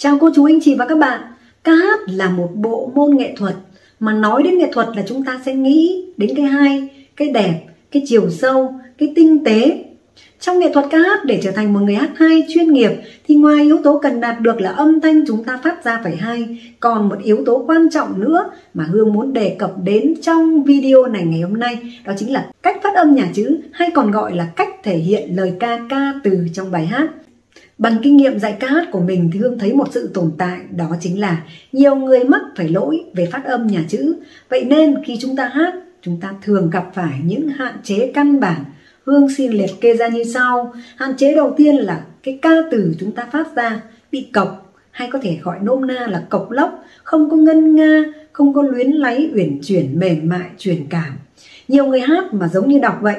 Chào cô chú anh chị và các bạn. Ca hát là một bộ môn nghệ thuật mà nói đến nghệ thuật là chúng ta sẽ nghĩ đến cái hay, cái đẹp, cái chiều sâu, cái tinh tế. Trong nghệ thuật ca hát để trở thành một người hát hay chuyên nghiệp thì ngoài yếu tố cần đạt được là âm thanh chúng ta phát ra phải hay, còn một yếu tố quan trọng nữa mà Hương muốn đề cập đến trong video này ngày hôm nay đó chính là cách phát âm nhà chữ hay còn gọi là cách thể hiện lời ca ca từ trong bài hát. Bằng kinh nghiệm dạy ca hát của mình thì Hương thấy một sự tồn tại đó chính là nhiều người mắc phải lỗi về phát âm nhà chữ. Vậy nên khi chúng ta hát, chúng ta thường gặp phải những hạn chế căn bản. Hương xin liệt kê ra như sau. Hạn chế đầu tiên là cái ca từ chúng ta phát ra bị cộc hay có thể gọi nôm na là cộc lốc, không có ngân nga, không có luyến láy uyển chuyển mềm mại truyền cảm. Nhiều người hát mà giống như đọc vậy.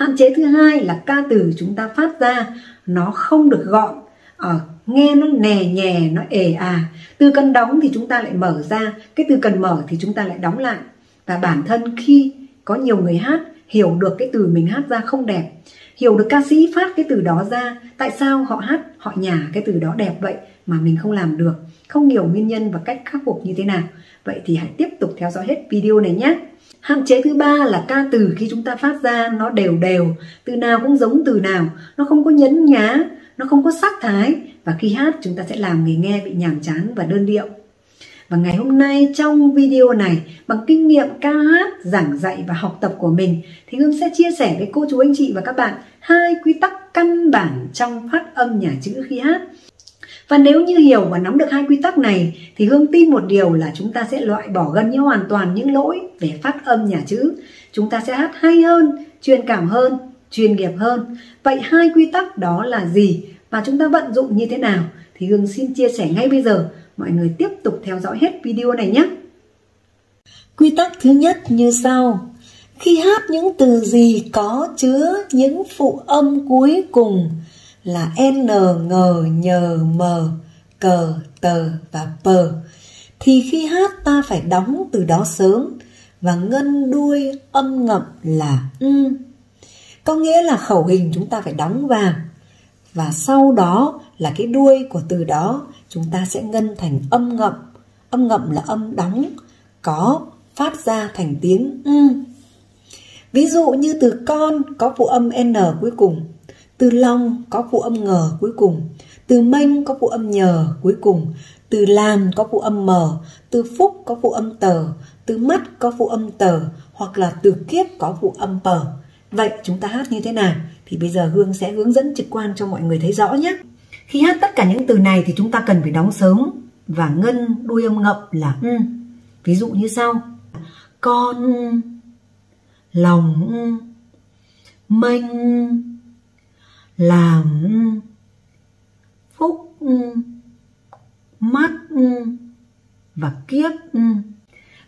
Hạn chế thứ hai là ca từ chúng ta phát ra, nó không được gọn. Ở nghe nó nè nhè, nó ề à. Từ cần đóng thì chúng ta lại mở ra, cái từ cần mở thì chúng ta lại đóng lại. Và bản thân khi có nhiều người hát, hiểu được cái từ mình hát ra không đẹp, hiểu được ca sĩ phát cái từ đó ra, tại sao họ hát, họ nhả cái từ đó đẹp vậy mà mình không làm được? Không hiểu nguyên nhân và cách khắc phục như thế nào. Vậy thì hãy tiếp tục theo dõi hết video này nhé hạn chế thứ ba là ca từ khi chúng ta phát ra nó đều đều từ nào cũng giống từ nào nó không có nhấn nhá nó không có sắc thái và khi hát chúng ta sẽ làm người nghe bị nhàm chán và đơn điệu. Và ngày hôm nay trong video này bằng kinh nghiệm ca hát, giảng dạy và học tập của mình thì Hương sẽ chia sẻ với cô chú anh chị và các bạn hai quy tắc căn bản trong phát âm nhà chữ khi hát và nếu như hiểu và nắm được hai quy tắc này thì Hương tin một điều là chúng ta sẽ loại bỏ gần như hoàn toàn những lỗi về phát âm nhà chữ. Chúng ta sẽ hát hay hơn, truyền cảm hơn, chuyên nghiệp hơn. Vậy hai quy tắc đó là gì và chúng ta vận dụng như thế nào? Thì Hương xin chia sẻ ngay bây giờ. Mọi người tiếp tục theo dõi hết video này nhé. Quy tắc thứ nhất như sau. Khi hát những từ gì có chứa những phụ âm cuối cùng là n, ng, nhờ, m, cờ, tờ và pờ thì khi hát ta phải đóng từ đó sớm và ngân đuôi âm ngậm là ư. Có nghĩa là khẩu hình chúng ta phải đóng vào và sau đó là cái đuôi của từ đó chúng ta sẽ ngân thành âm ngậm. Âm ngậm là âm đóng có phát ra thành tiếng ư. Ví dụ như từ con có phụ âm n cuối cùng từ long có phụ âm ngờ cuối cùng. Từ mênh có phụ âm nhờ cuối cùng. Từ làm có phụ âm mờ. Từ phúc có phụ âm tờ. Từ mắt có phụ âm tờ. Hoặc là từ kiếp có phụ âm pờ. Vậy chúng ta hát như thế nào? Thì bây giờ Hương sẽ hướng dẫn trực quan cho mọi người thấy rõ nhé. Khi hát tất cả những từ này thì chúng ta cần phải đóng sớm và ngân đuôi âm ngậm là ừ. Ví dụ như sau. Con, lòng, mênh làm phúc, mắt, và kiếp.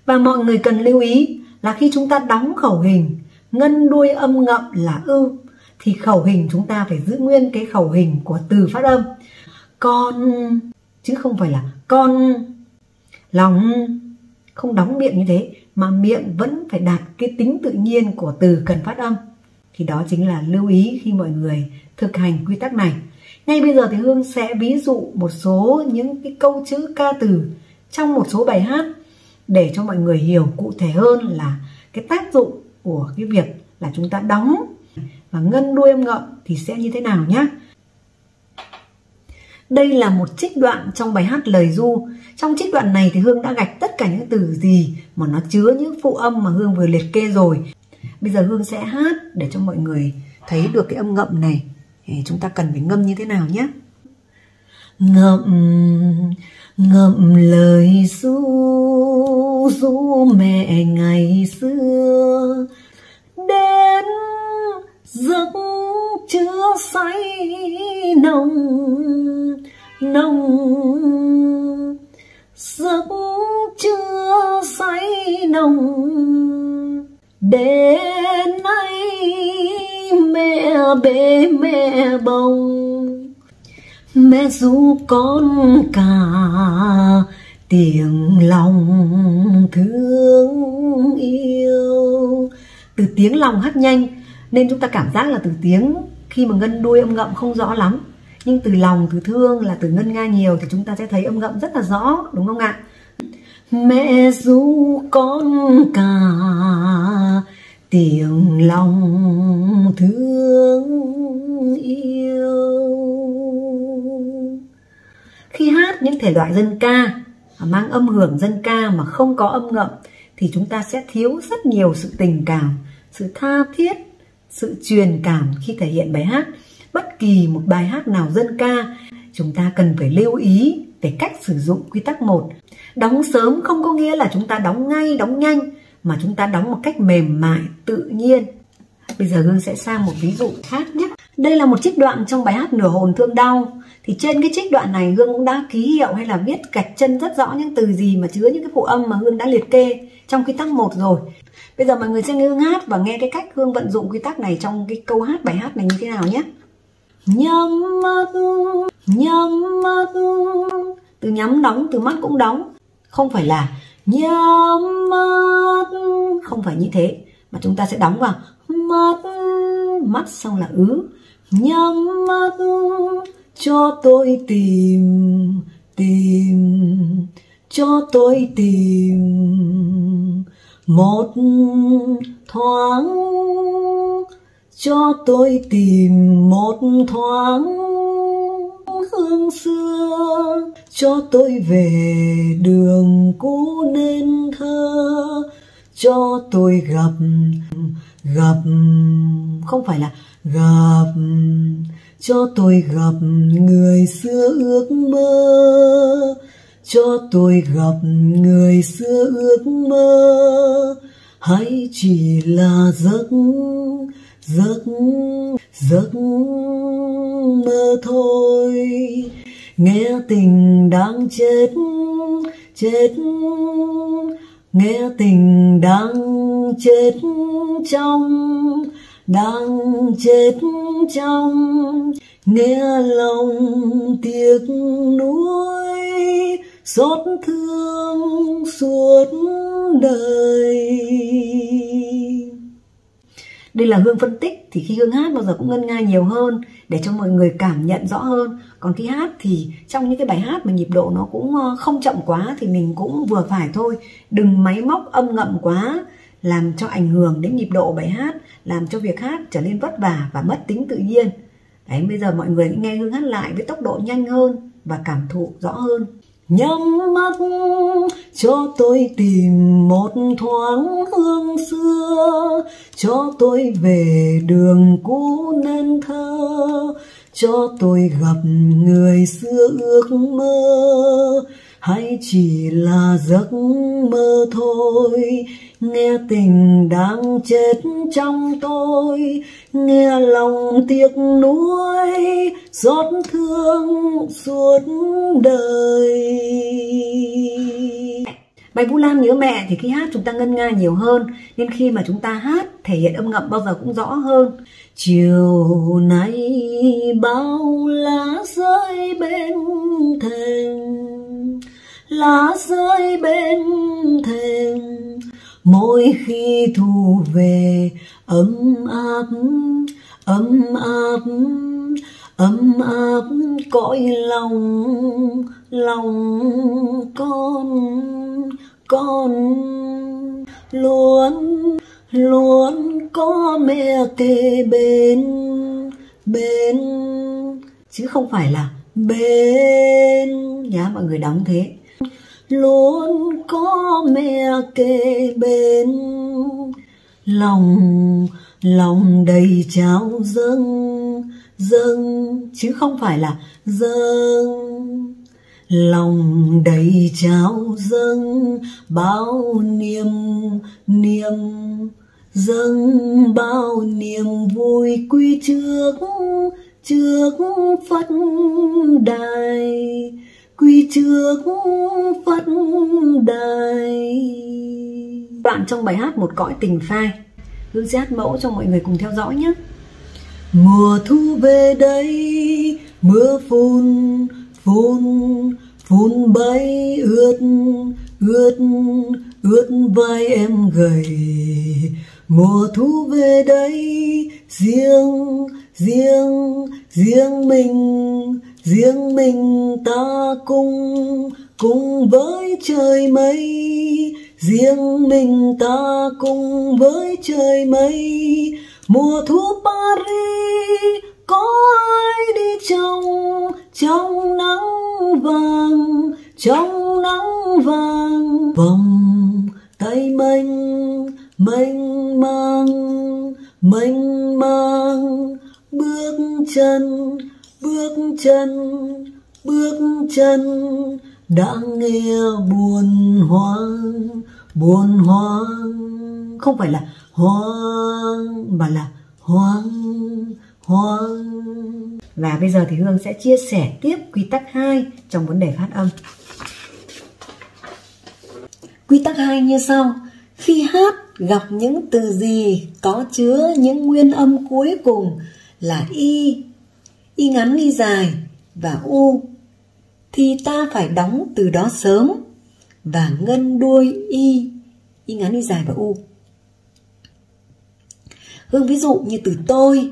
Và mọi người cần lưu ý là khi chúng ta đóng khẩu hình, ngân đuôi âm ngậm là ư, thì khẩu hình chúng ta phải giữ nguyên cái khẩu hình của từ phát âm. Con, chứ không phải là con. Lòng không đóng miệng như thế, mà miệng vẫn phải đạt cái tính tự nhiên của từ cần phát âm. Thì đó chính là lưu ý khi mọi người thực hành quy tắc này. Ngay bây giờ thì hương sẽ ví dụ một số những cái câu chữ ca từ trong một số bài hát để cho mọi người hiểu cụ thể hơn là cái tác dụng của cái việc là chúng ta đóng và ngân đuôi âm ngậm thì sẽ như thế nào nhé đây là một trích đoạn trong bài hát lời du. Trong trích đoạn này thì hương đã gạch tất cả những từ gì mà nó chứa những phụ âm mà hương vừa liệt kê rồi. Bây giờ hương sẽ hát để cho mọi người thấy được cái âm ngậm này chúng ta cần phải ngâm như thế nào nhé? Ngậm ngậm lời ru ru mẹ ngày xưa. Đến giấc chưa say nồng nồng. Giấc chưa say nồng đến nay mẹ bế mẹ bồng. Mẹ ru con cả, tiếng lòng thương yêu. Từ tiếng lòng hát nhanh, nên chúng ta cảm giác là từ tiếng khi mà ngân đuôi âm ngậm không rõ lắm. Nhưng từ lòng, từ thương là từ ngân nga nhiều thì chúng ta sẽ thấy âm ngậm rất là rõ, đúng không ạ? Mẹ ru con cả tiếng lòng thương yêu. Khi hát những thể loại dân ca mang âm hưởng dân ca mà không có âm ngậm thì chúng ta sẽ thiếu rất nhiều sự tình cảm, sự tha thiết, sự truyền cảm khi thể hiện bài hát. Bất kỳ một bài hát nào dân ca, chúng ta cần phải lưu ý về cách sử dụng quy tắc một. Đóng sớm không có nghĩa là chúng ta đóng ngay, đóng nhanh mà chúng ta đóng một cách mềm mại, tự nhiên. Bây giờ hương sẽ sang một ví dụ khác nhé. Đây là một trích đoạn trong bài hát nửa hồn thương đau. Thì trên cái trích đoạn này hương cũng đã ký hiệu hay là viết gạch chân rất rõ những từ gì mà chứa những cái phụ âm mà hương đã liệt kê trong quy tắc một rồi. Bây giờ mọi người sẽ nghe hương hát và nghe cái cách hương vận dụng quy tắc này trong cái câu hát, bài hát này như thế nào nhé. Nhắm mắt nhắm mắt. Từ nhắm đóng, từ mắt cũng đóng. Không phải là nhắm mắt. Không phải như thế, mà chúng ta sẽ đóng vào mắt. Mắt xong là ứ. Nhắm mắt. Cho tôi tìm tìm. Cho tôi tìm. Một thoáng. Cho tôi tìm một thoáng hương xưa, cho tôi về đường cũ nên thơ, cho tôi gặp gặp, không phải là gặp, cho tôi gặp người xưa ước mơ, cho tôi gặp người xưa ước mơ. Hãy chỉ là giấc giấc giấc mơ thôi. Nghe tình đang chết chết. Nghe tình đang chết trong, đang chết trong. Nghe lòng tiếc nuối, xót thương suốt đời. Đây là hương phân tích thì khi hương hát bao giờ cũng ngân nga nhiều hơn, để cho mọi người cảm nhận rõ hơn. Còn khi hát thì trong những cái bài hát mà nhịp độ nó cũng ờ, không chậm quá thì mình cũng vừa phải thôi. Đừng máy móc âm ngậm quá, làm cho ảnh hưởng đến nhịp độ bài hát, làm cho việc hát trở nên vất vả và mất tính tự nhiên. Đấy, bây giờ mọi người nghe hương hát lại với tốc độ nhanh hơn và cảm thụ rõ hơn nhắm mắt cho tôi tìm một thoáng hương xưa, cho tôi về đường cũ nên thơ, cho tôi gặp người xưa ước mơ hay chỉ là giấc mơ thôi. Nghe tình đang chết trong tôi. Nghe lòng tiếc nuối xót thương suốt đời. Bài Vũ Lam nhớ mẹ thì khi hát chúng ta ngân nga nhiều hơn Nên khi mà chúng ta hát thể hiện âm ngậm bao giờ cũng rõ hơn. Chiều nay bao lá rơi bên thềm Lá rơi bên thềm. Mỗi khi thu về, ấm áp ấm áp ấm áp cõi lòng lòng con con luôn luôn có mẹ kề bên bên, chứ không phải là bên. Nhá, mọi người đóng thế luôn có mẹ kề bên. Lòng lòng đầy trao dâng dâng, chứ không phải là dâng. Lòng đầy trao dâng, bao niềm niềm dâng, bao niềm vui quy trước trước phật đài quy trước phật đài. Đoạn trong bài hát một cõi tình phai. Hương sẽ hát mẫu cho mọi người cùng theo dõi nhé. Mùa thu về đây, mưa phun phun phun bay ướt ướt ướt vai em gầy. Mùa thu về đây, riêng riêng riêng mình riêng mình ta cùng cùng với trời mây. Riêng mình ta cùng với trời mây. Mùa thu Paris, có ai đi trong? Trong nắng vàng, trong nắng vàng. Vòng tay mênh mênh mang mênh mang. Bước chân bước chân bước chân đã nghe buồn hoang buồn hoang. Không phải là hoang, mà là hoang hoang. Và bây giờ thì Hương sẽ chia sẻ tiếp quy tắc 2 trong vấn đề phát âm. Quy tắc 2 như sau. Khi hát gặp những từ gì có chứa những nguyên âm cuối cùng là y y ngắn y dài, và u, thì ta phải đóng từ đó sớm, và ngân đuôi y y ngắn y dài và u. Hương ví dụ như từ tôi,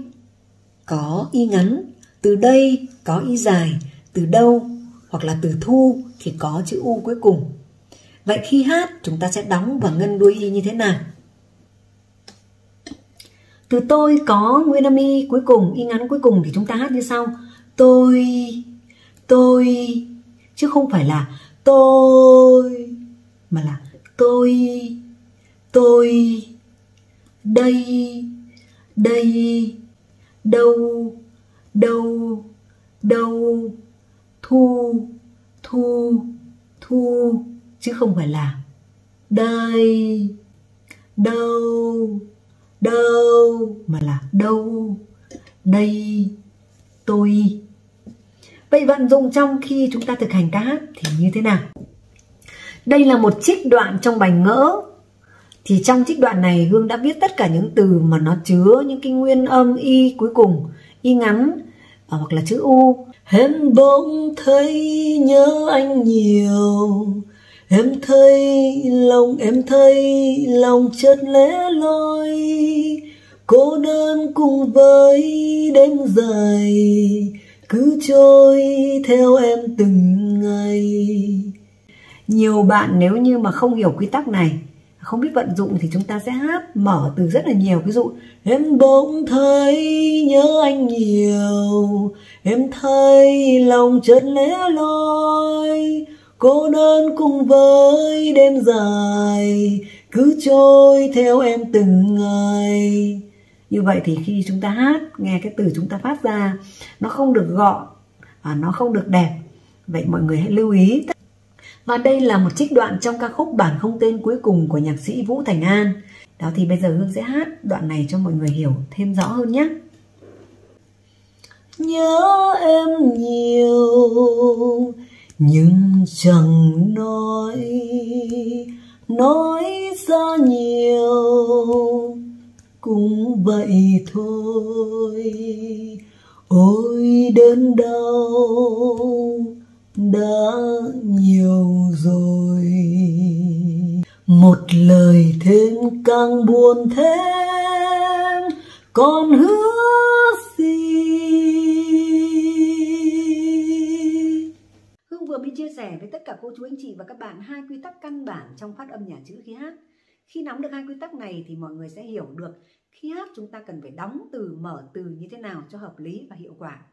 có y ngắn, từ đây có y dài, từ đâu hoặc là từ thu thì có chữ u cuối cùng. Vậy khi hát, chúng ta sẽ đóng và ngân đuôi y như thế nào? Từ tôi có nguyên âm y cuối cùng, y ngắn cuối cùng thì chúng ta hát như sau. Tôi tôi, chứ không phải là tôi, mà là tôi tôi, đây đây, đâu đâu đâu, thu thu thu, chứ không phải là đây, đâu đâu mà là đâu. Đây, tôi. Vậy vận dụng trong khi chúng ta thực hành ca hát thì như thế nào? Đây là một trích đoạn trong bài ngỡ. Thì trong trích đoạn này, hương đã viết tất cả những từ mà nó chứa những cái nguyên âm y cuối cùng, y ngắn à, hoặc là chữ u. Em bỗng thấy nhớ anh nhiều em thấy lòng, em thấy lòng chợt lẻ loi cô đơn cùng với đêm dài, cứ trôi theo em từng ngày. Nhiều bạn nếu như mà không hiểu quy tắc này, không biết vận dụng thì chúng ta sẽ hát, mở từ rất là nhiều. Ví dụ, em bỗng thấy nhớ anh nhiều, em thấy lòng chợt lẻ loi cô đơn cùng với đêm dài, cứ trôi theo em từng ngày. Như vậy thì khi chúng ta hát, nghe cái từ chúng ta phát ra, nó không được gọn và nó không được đẹp. Vậy mọi người hãy lưu ý. Và đây là một trích đoạn trong ca khúc bản không tên cuối cùng của nhạc sĩ Vũ Thành An. Đó thì bây giờ Hương sẽ hát đoạn này cho mọi người hiểu thêm rõ hơn nhé. Nhớ em nhiều nhưng chẳng nói nói ra nhiều, cũng vậy thôi. Ôi đớn đau, đã nhiều rồi. Một lời thêm càng buồn thêm, còn hứa sẻ với tất cả cô chú anh chị và các bạn hai quy tắc căn bản trong phát âm nhà chữ khi hát khi nắm được hai quy tắc này thì mọi người sẽ hiểu được khi hát chúng ta cần phải đóng từ mở từ như thế nào cho hợp lý và hiệu quả.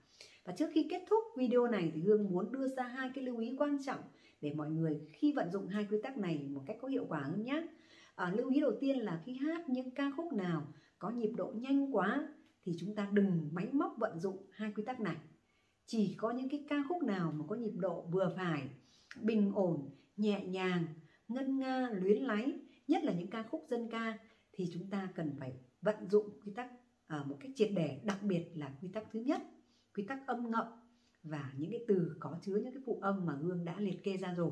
Và trước khi kết thúc video này thì Hương muốn đưa ra hai cái lưu ý quan trọng để mọi người khi vận dụng hai quy tắc này một cách có hiệu quả hơn nhé. À, lưu ý đầu tiên là khi hát những ca khúc nào có nhịp độ nhanh quá thì chúng ta đừng máy móc vận dụng hai quy tắc này. Chỉ có những cái ca khúc nào mà có nhịp độ vừa phải, bình ổn, nhẹ nhàng, ngân nga, luyến láy nhất là những ca khúc dân ca thì chúng ta cần phải vận dụng quy tắc ở một cách triệt để đặc biệt là quy tắc thứ nhất quy tắc âm ngậm và những cái từ có chứa những cái phụ âm mà Hương đã liệt kê ra rồi.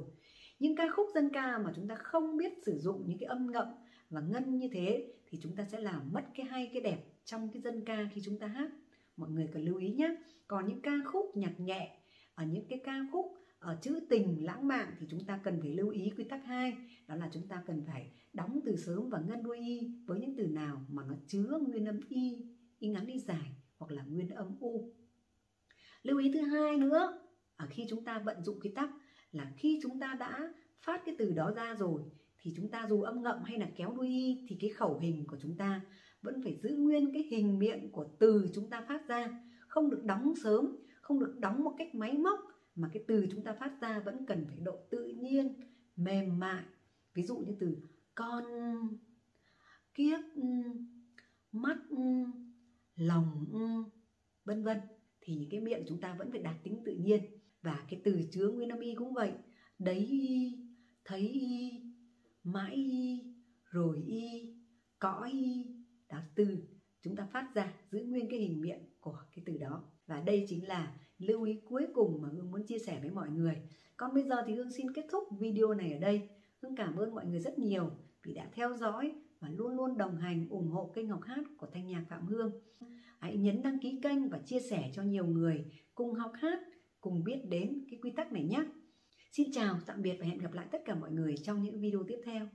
Những ca khúc dân ca mà chúng ta không biết sử dụng những cái âm ngậm và ngân như thế thì chúng ta sẽ làm mất cái hay cái đẹp trong cái dân ca khi chúng ta hát. Mọi người cần lưu ý nhé còn những ca khúc nhạc nhẹ ở những cái ca khúc ở chữ tình, lãng mạn thì chúng ta cần phải lưu ý quy tắc 2 đó là chúng ta cần phải đóng từ sớm và ngân đuôi y với những từ nào mà nó chứa nguyên âm y y ngắn y dài hoặc là nguyên âm u. Lưu ý thứ hai nữa ở khi chúng ta vận dụng quy tắc là khi chúng ta đã phát cái từ đó ra rồi thì chúng ta dù âm ngậm hay là kéo đuôi y thì cái khẩu hình của chúng ta vẫn phải giữ nguyên cái hình miệng của từ chúng ta phát ra, không được đóng sớm, không được đóng một cách máy móc mà cái từ chúng ta phát ra vẫn cần phải độ tự nhiên, mềm mại. Ví dụ như từ con, kiếp, mắt, lòng, vân vân. Thì những cái miệng chúng ta vẫn phải đạt tính tự nhiên. Và cái từ chứa nguyên âm y cũng vậy. Đấy y, thấy y, mãi y, rồi y cõi y. Đó, từ chúng ta phát ra giữ nguyên cái hình miệng của cái từ đó. Và đây chính là lưu ý cuối cùng mà hương muốn chia sẻ với mọi người. Còn bây giờ thì hương xin kết thúc video này ở đây. Hương cảm ơn mọi người rất nhiều vì đã theo dõi và luôn luôn đồng hành, ủng hộ kênh học hát của thanh nhạc phạm hương. Hãy nhấn đăng ký kênh và chia sẻ cho nhiều người cùng học hát, cùng biết đến cái quy tắc này nhé. Xin chào, tạm biệt và hẹn gặp lại tất cả mọi người trong những video tiếp theo.